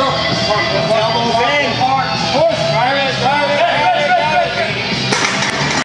Trump.